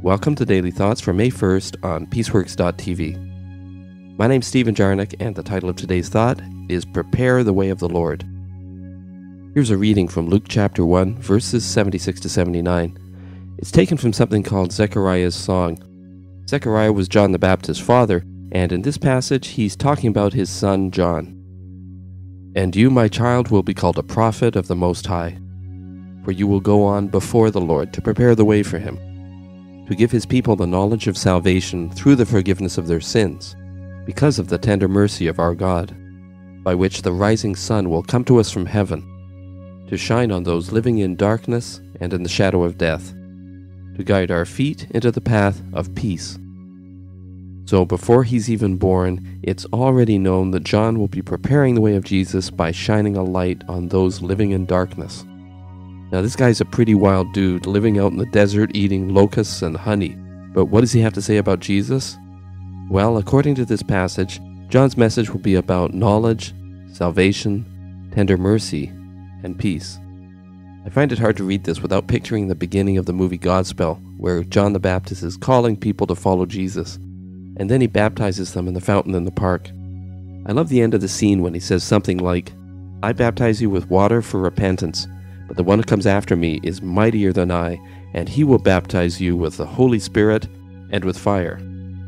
Welcome to Daily Thoughts for May 1st on Peaceworks.tv. My name's Stephen Jarnick, and the title of today's thought is Prepare the Way of the Lord. Here's a reading from Luke chapter 1, verses 76 to 79. It's taken from something called Zechariah's Song. Zechariah was John the Baptist's father, and in this passage he's talking about his son John. And you, my child, will be called a prophet of the Most High, for you will go on before the Lord to prepare the way for him, to give his people the knowledge of salvation through the forgiveness of their sins, because of the tender mercy of our God, by which the rising sun will come to us from heaven, to shine on those living in darkness and in the shadow of death, to guide our feet into the path of peace. So before he's even born, it's already known that John will be preparing the way of Jesus by shining a light on those living in darkness. Now, this guy's a pretty wild dude, living out in the desert eating locusts and honey. But what does he have to say about Jesus? Well, according to this passage, John's message will be about knowledge, salvation, tender mercy, and peace. I find it hard to read this without picturing the beginning of the movie Godspell, where John the Baptist is calling people to follow Jesus and then he baptizes them in the fountain in the park. I love the end of the scene when he says something like, I baptize you with water for repentance, but the one who comes after me is mightier than I, and he will baptize you with the Holy Spirit and with fire.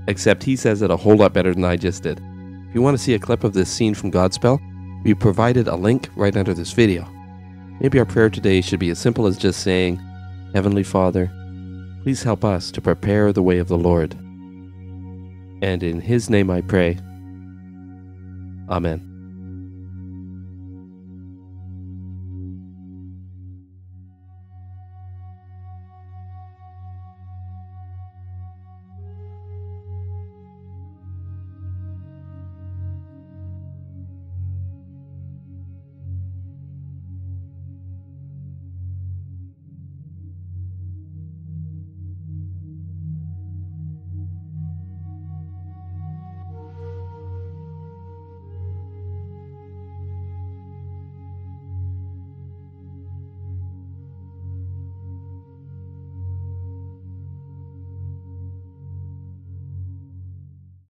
Except he says it a whole lot better than I just did. If you want to see a clip of this scene from Godspell, we provided a link right under this video. Maybe our prayer today should be as simple as just saying, Heavenly Father, please help us to prepare the way of the Lord and in his name I pray. Amen.